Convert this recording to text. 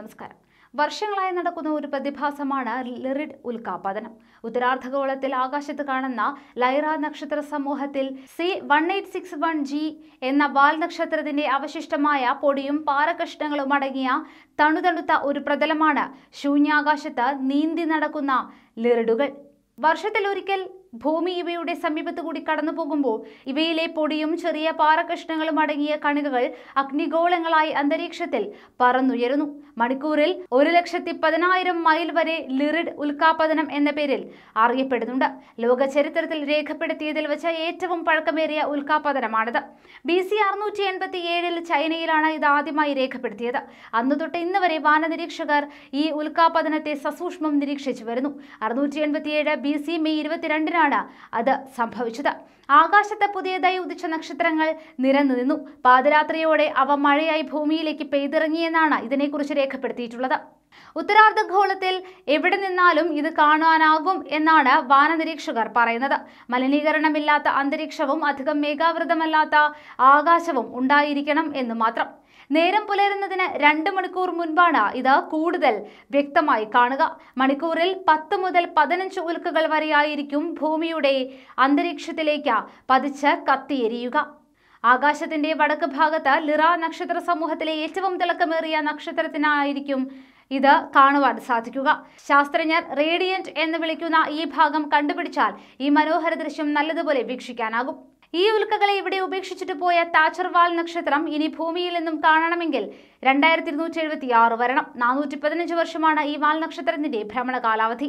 നമസ്കാരം. വർഷങ്ങളായി നടക്കുന്ന ഒരു പ്രതിഭാസമാണ് ലിറിഡ് ഉൽക്കാപതനം ഉത്തരാർദ്ധഗോളത്തിൽ ആകാശത്ത് കാണുന്ന ലൈറ നക്ഷത്ര സമൂഹത്തിൽ C one eight six one G എന്ന വാൽ നക്ഷത്രത്തിന്റെ അവശിഷ്ടമായ പൊടിയും പാറകഷ്ണങ്ങളും അടങ്ങിയ തണുതണുത്ത ഒരു പ്രതലമാണ് ശൂന്യാകാശത്ത് നീന്തി നടക്കുന്ന ലിറിഡുകൾ. വർഷത്തിലൊരിക്കൽ ഭൂമി ഇവയുടെ സമീപത്ത് കൂടി കടന്നു പോകുമ്പോൾ ഇവയിലെ പൊടിയും ചെറിയ പാറകഷ്ണങ്ങളും അടങ്ങിയ കണികകൾ അഗ്നിഗോളങ്ങളായി അന്തരീക്ഷത്തിൽ പറന്നുയരുന്നു. മണിക്കൂറിൽ ഒരു ലക്ഷത്തി പതിനായിരം മൈൽ വരെ ലിറിഡ് ഉൽക്കാപതനം എന്ന പേരിൽ അറിയപ്പെടുന്നുണ്ട്. ലോക ചരിത്രത്തിൽ രേഖപ്പെടുത്തിയതിൽ വെച്ച ഏറ്റവും പഴക്കമേറിയ ഉൽക്കാപതനമാണിത് ബി സി അറുന്നൂറ്റി എൺപത്തി ഏഴിൽ ചൈനയിലാണ് ഇത് ആദ്യമായി രേഖപ്പെടുത്തിയത്. അന്നു തൊട്ട് ഇന്ന് വരെ വാനനിരീക്ഷകർ ഈ ഉൽക്കാപതനത്തെ സസൂക്ഷ്മം നിരീക്ഷിച്ചു വരുന്നു. അറുന്നൂറ്റി എൺപത്തിയേഴ് ബി സി മെയ് ഇരുപത്തിരണ്ടിനാണ് അത് സംഭവിച്ചത്. ആകാശത്ത് പുതിയതായി ഉദിച്ച നക്ഷത്രങ്ങൾ നിരന്നു നിന്നു. പാതിരാത്രിയോടെ അവ മഴയായി ഭൂമിയിലേക്ക് പെയ്തിറങ്ങിയെന്നാണ് ഇതിനെക്കുറിച്ച് രേഖപ്പെടുത്തിയിട്ടുള്ളത്. ഉത്തരാർദ്ധഗോളത്തിൽ എവിടെ നിന്നാലും ഇത് കാണാനാകും എന്നാണ് വാനനിരീക്ഷകർ പറയുന്നത്. മലിനീകരണമില്ലാത്ത അന്തരീക്ഷവും അധികം മേഘാവൃതമല്ലാത്ത ആകാശവും ഉണ്ടായിരിക്കണം എന്ന് മാത്രം. നേരം പുലരുന്നതിന് രണ്ട് മണിക്കൂർ മുൻപാണ് ഇത് കൂടുതൽ വ്യക്തമായി കാണുക. മണിക്കൂറിൽ പത്ത് മുതൽ പതിനഞ്ച് ഉൽക്കകൾ വരെയായിരിക്കും ഭൂമിയുടെ അന്തരീക്ഷത്തിലേക്ക് പതിച്ച് കത്തിയെരിയുക. ആകാശത്തിന്റെ വടക്ക് ഭാഗത്ത് ലിറ നക്ഷത്ര സമൂഹത്തിലെ ഏറ്റവും തിളക്കമേറിയ നക്ഷത്രത്തിനായിരിക്കും ഇത് കാണുവാൻ സാധിക്കുക. ശാസ്ത്രജ്ഞർ റേഡിയന്റ് എന്ന് വിളിക്കുന്ന ഈ ഭാഗം കണ്ടുപിടിച്ചാൽ ഈ മനോഹര ദൃശ്യം നല്ലതുപോലെ വീക്ഷിക്കാനാകും. ഈ ഉൽക്കകളെ ഇവിടെ ഉപേക്ഷിച്ചിട്ട് പോയ താച്ചർവാൾ നക്ഷത്രം ഇനി ഭൂമിയിൽ നിന്നും കാണണമെങ്കിൽ രണ്ടായിരത്തി ഇരുന്നൂറ്റി എഴുപത്തി ആറ് വരണം. നാനൂറ്റി പതിനഞ്ച് വർഷമാണ് ഈ വാൽ നക്ഷത്രത്തിന്റെ ഭ്രമണ കാലാവധി